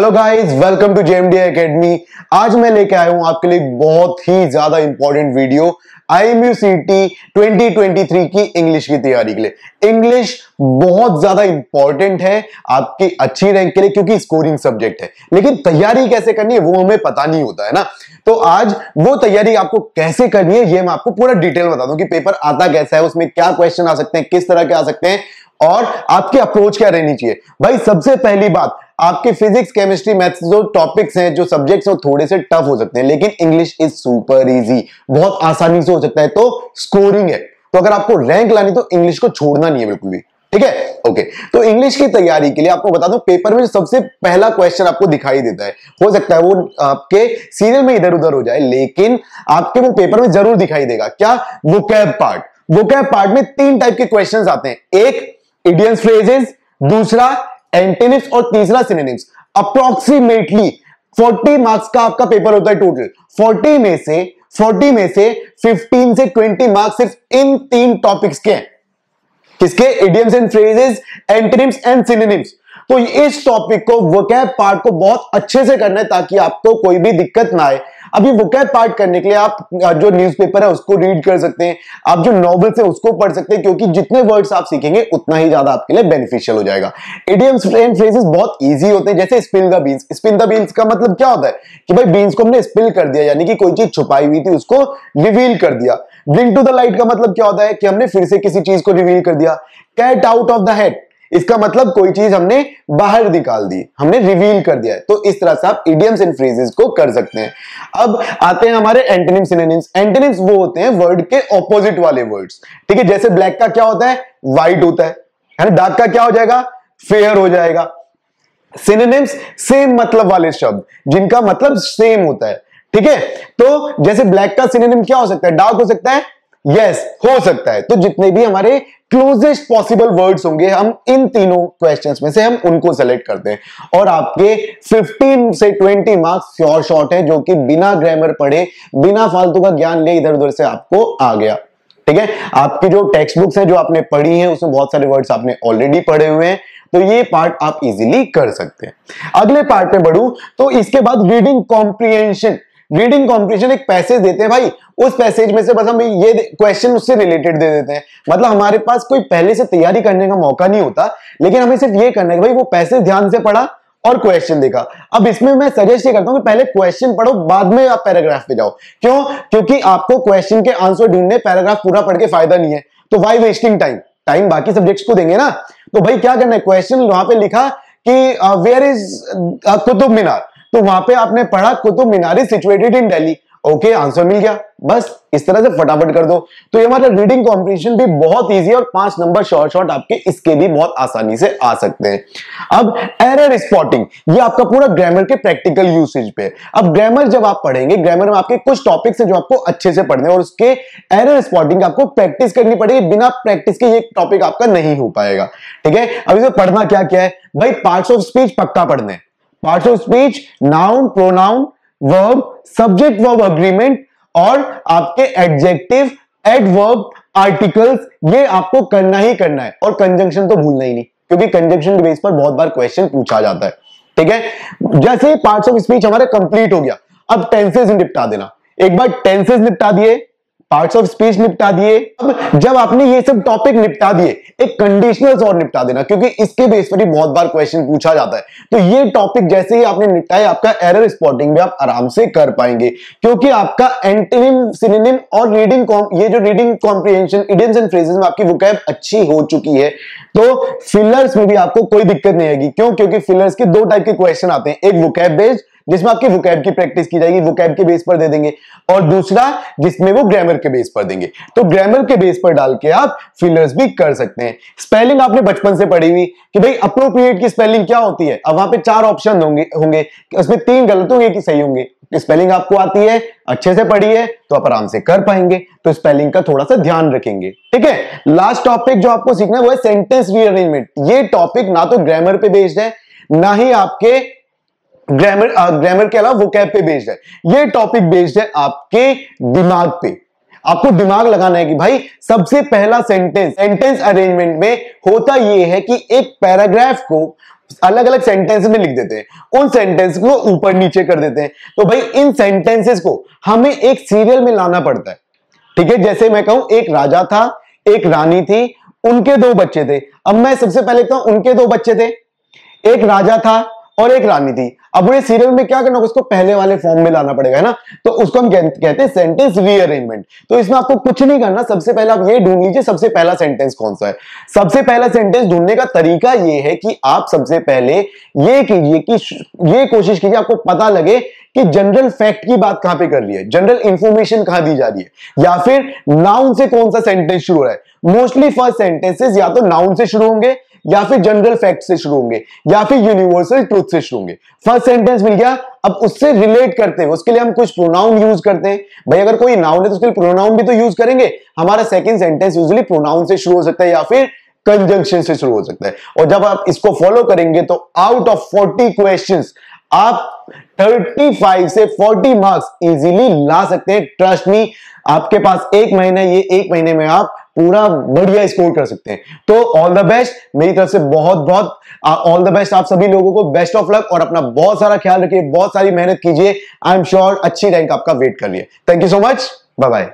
Hello guys welcome to JMD academy आज मैं लेके आया हूँ आपके लिए बहुत ही ज़्यादा इंपॉर्टेंट वीडियो आईएमयू सीटी 2023 की इंग्लिश की तैयारी के लिए। इंग्लिश बहुत ज़्यादा इंपॉर्टेंट है आपकी अच्छी रैंक के लिए क्योंकि स्कोरिंग सब्जेक्ट है। लेकिन तैयारी कैसे करनी है वो हमें पता नहीं होता, है ना? तो आज वो तैयारी आपको कैसे करनी है ये मैं आपको पूरा डिटेल बता दूँ कि पेपर आता कैसा है, उसमें क्या क्वेश्चन आ सकते हैं, किस तरह के आ सकते हैं। और आपकी अप्रोच क्या रहनी चाहिए? भाई, सबसे पहली बात, आपके फिजिक्स केमिस्ट्री मैथ्स जो टॉपिक्स हैं, जो सब्जेक्ट्स हैं थोड़े से टफ हो सकते हैं, लेकिन इंग्लिश इज़ सुपर इजी बहुत आसानी से हो सकता है तो स्कोरिंग है। तो अगर आपको रैंक लानी तो इंग्लिश को छोड़ना नहीं है बिल्कुल भी, ठीक है? ओके तो इंग्लिश की तैयारी के लिए आपको बता दूँ पेपर में सबसे पहला क्वेश्चन आपको दिखाई देता है, हो सकता है वो आपके सीरियल में इधर उधर हो जाए, लेकिन आपके वो पेपर में ज़रूर दिखाई देगा, क्या? वो कैब पार्ट वो कैब पार्ट में तीन टाइप के क्वेश्चंस आते हैं, एक इडियंस फ्रेजेस दूसरा एंटेनिम्स और तीसरा सिनोनिम्स अप्रोक्सीमेटली 40 मार्क्स का आपका पेपर होता है टोटल 40 में से 40 में से 15 से 20 मार्क्स सिर्फ़ इन तीन टॉपिक्स के हैं. किसके? Idioms and phrases antonyms and synonyms तो इस टॉपिक को वो वोकैब पार्ट को बहुत अच्छे से करना है ताकि आपको कोई भी दिक्कत ना आए. अभी वो वोकैब पार्ट करने के लिए आप जो न्यूज़पेपर है, उसको रीड कर सकते हैं। आप जो नॉवेल्स है, उसको पढ़ सकते हैं, क्योंकि जितने वर्ड्स आप सीखेंगे, उतना ही ज़्यादा आपके लिए बेनिफिशियल हो जाएगा। इडियम्स एंड फ्रेजेस बहुत ईजी होते हैं, जैसे spill the beans spill the beans का मतलब क्या होता है? कि भाई बीन्स को हमने स्पिल कर दिया, यानी कि कोई चीज़ छुपाई हुई थी, उसको रिवील कर दिया। ब्रिंग टू द लाइट का मतलब क्या होता है? कि हमने फिर से किसी चीज़ को रिवील कर दिया। Cat out of the head इसका मतलब कोई चीज़ हमने बाहर निकाल दी, हमने रिवील कर दिया है। तो इस तरह से आप इडियम्स एंड फ्रेजेस को कर सकते हैं। अब आते हैं हमारे एंटोनिम सिनोनिम्स एंटोनिम्स वो होते हैं वर्ड के ऑपोजिट वाले वर्ड्स ठीक है, जैसे ब्लैक का क्या होता है? व्हाइट होता है। है डार्क का क्या हो जाएगा? फेयर हो जाएगा। सिनोनिम्स सेम मतलब वाले शब्द, जिनका मतलब सेम होता है। ठीक है? तो जैसे ब्लैक का सिनोनिम क्या हो सकता है? डार्क हो सकता है। यस yes, हो सकता है। तो जितने भी हमारे क्लोजेस्ट पॉसिबल वर्ड्स होंगे हम इन तीनों क्वेश्चंस में से हम उनको सेलेक्ट करते हैं और आपके 15 से 20 मार्क्स श्योर शॉर्ट है जो कि बिना ग्रामर पढ़े बिना फालतू का ज्ञान ले इधर उधर से आपको आ गया। ठीक है? आपकी जो टेक्स्ट बुक्स है जो आपने पढ़ी है उसमें बहुत सारे वर्ड्स आपने ऑलरेडी पढ़े हुए हैं। तो ये पार्ट आप इजीली कर सकते हैं। अगले पार्ट में बढ़ू तो इसके बाद रीडिंग कॉम्प्रिहेंशन रीडिंग कॉम्पिटिशन एक पैसेज देते हैं भाई। उस पैसेज में से बस हम ये क्वेश्चन उससे रिलेटेड दे देते हैं। मतलब हमारे पास कोई पहले से तैयारी करने का मौका नहीं होता, लेकिन हमें सिर्फ़ ये करना है भाई वो पैसेज ध्यान से पढ़ा और क्वेश्चन देखा। अब इसमें मैं सजेस्ट ये करता हूँ कि पहले क्वेश्चन पढ़ो, बाद में आप पैराग्राफ पे जाओ। क्यों? क्योंकि आपको क्वेश्चन के आंसर ढूँढने पैराग्राफ पूरा पढ़ के फ़ायदा नहीं है। तो वाई वेस्टिंग टाइम टाइम बाकी सब्जेक्ट्स को देंगे ना। तो भाई क्या करना है? क्वेश्चन वहाँ पे लिखा कि वेयर इज़ कुतुब मीनार? तो वहाँ पे आपने पढ़ा, Qutub Minar is situated in Delhi okay answer मिल गया। बस, इस तरह से फटाफट कर दो। तो ये हमारा रीडिंग कॉम्पिटिशन भी बहुत इजी और पाँच नंबर शॉर्ट शॉर्ट आपके इसके भी बहुत आसानी से आ सकते हैं। अब एरर स्पॉटिंग ये आपका पूरा ग्रामर के प्रैक्टिकल यूसेज पे अब ग्रामर जब आप पढ़ेंगे ग्रामर में आपके कुछ टॉपिक्स हैं जो आपको अच्छे से पढ़ने और उसके एरर स्पॉटिंग आपको प्रैक्टिस करनी पड़ेगी, बिना प्रैक्टिस के ये टॉपिक आपका नहीं हो पाएगा। ठीक है? अब इसे पढ़ना क्या क्या है? भाई, पार्ट्स ऑफ़ स्पीच पक्का पढ़ने parts of speech noun pronoun verb subject verb agreement और आपके एडजेक्टिव एडवर्ब आर्टिकल्स ये आपको करना ही करना है। और कंजंक्शन तो भूलना ही नहीं, क्योंकि कंजंक्शन के बेस पर बहुत बार क्वेश्चन पूछा जाता है। ठीक है? जैसे पार्ट्स ऑफ़ स्पीच हमारे कंप्लीट हो गया, अब टेंसेज निपटा देना। एक बार टेंसेज निपटा दिए पार्ट्स ऑफ़ स्पीच निपटा दिए। अब जब आपने ये सब टॉपिक निपटा दिए, एक कंडीशनल्स और निपटा देना, क्योंकि इसके बेस पर ही बहुत बार क्वेश्चन पूछा जाता है। तो ये टॉपिक जैसे ही आपने निपटाए आपका एरर स्पॉटिंग भी आप आराम से कर पाएँगे। क्योंकि आपका एंटीनिम सिनिम और रीडिंग ये जो reading comprehension idioms and phrases में आपकी वोकैब अच्छी हो चुकी है तो फिलर्स में भी आपको कोई दिक्कत नहीं आएगी। क्यों? क्योंकि फिलर्स के दो टाइप के क्वेश्चन आते हैं। एक वोकैब बेस्ड जिसमें आपकी वोकैब की प्रैक्टिस की जाएगी वोकैब के बेस पर दे देंगे। और दूसरा, जिसमें वो ग्रामर के बेस पर देंगे। तो ग्रामर के बेस पर डाल के आप फिलर्स भी कर सकते हैं। स्पेलिंग आपने बचपन से पढ़ी हुई कि भाई अप्रोप्रिएट की स्पेलिंग क्या होती है? अब वहाँ पे चार ऑप्शन होंगे होंगे। उसमें तीन गलत होंगे कि सही होंगे। स्पेलिंग आपको आती है, अच्छे से पढ़ी है तो आप आराम से कर पाएँगे। तो स्पेलिंग का थोड़ा सा ध्यान रखेंगे। ठीक है? लास्ट टॉपिक जो आपको सीखना है वो है सेंटेंस रीअरेंजमेंट ये टॉपिक ना तो ग्रामर पे बेस्ड है, ना ही आपके ग्रामर ग्रामर के अलावा वो कैब पे बेस्ड है। ये टॉपिक बेस्ड है आपके दिमाग पे। आपको दिमाग लगाना है कि भाई, सबसे पहला सेंटेंस सेंटेंस अरेंजमेंट में होता यह है कि एक पैराग्राफ को अलग अलग सेंटेंस में लिख देते हैं। उन सेंटेंस को ऊपर नीचे कर देते हैं। तो भाई, इन सेंटेंसेस को हमें एक सीरियल में लाना पड़ता है। ठीक है? जैसे मैं कहूँ, एक राजा था, एक रानी थी, उनके दो बच्चे थे। अब मैं सबसे पहले तो उनके दो बच्चे थे। एक राजा था और एक रानी थी अब मुझे सीरियल में क्या करना उसको पहले वाले फॉर्म में लाना पड़ेगा ना? तो उसको हम कहते हैं सेंटेंस रीअरेंजमेंट तो इसमें आपको कुछ नहीं करना, सबसे पहले आप ये ढूंढ लीजिए, सबसे पहला सेंटेंस कौन सा है। सबसे पहला सेंटेंस ढूँढने का तरीका ये है कि आप सबसे पहले ये कीजिए कि ये कोशिश कीजिए, आपको पता लगे कि जनरल फैक्ट की बात कहाँ पे कर रही है जनरल इंफॉर्मेशन कहाँ दी जा रही है। या फिर नाउन से कौन सा सेंटेंस शुरू हो रहा है। मोस्टली फ़र्स्ट सेंटेंसेस या तो नाउन से शुरू होंगे या फिर जनरल फैक्ट से शुरू होंगे, या फिर यूनिवर्सल ट्रूथ से शुरू होंगे। फ़र्स्ट सेंटेंस मिल गया, अब उससे रिलेट करते हैं, उसके लिए हम कुछ प्रोनाउन यूज़ करते हैं। भाई, अगर कोई नाउन है तो उसके लिए प्रोनाउन भी तो यूज़ करेंगे। हमारा सेकंड सेंटेंस यूजली प्रोनाउन से शुरू हो सकता है या फिर कंजंक्शन से शुरू हो सकता है। और जब आप इसको फॉलो करेंगे तो आउट ऑफ़ 40 क्वेश्चंस आप 35 से 40 मार्क्स इजीली ला सकते हैं। ट्रस्ट मी आपके पास एक महीना ये एक महीने में आप पूरा बढ़िया स्कोर कर सकते हैं। तो ऑल द बेस्ट मेरी तरफ़ से बहुत बहुत ऑल द बेस्ट आप सभी लोगों को। बेस्ट ऑफ़ लक और अपना बहुत सारा ख्याल रखिए, बहुत सारी मेहनत कीजिए। आई एम श्योर अच्छी रैंक आपका वेट कर लिए thank you so much bye bye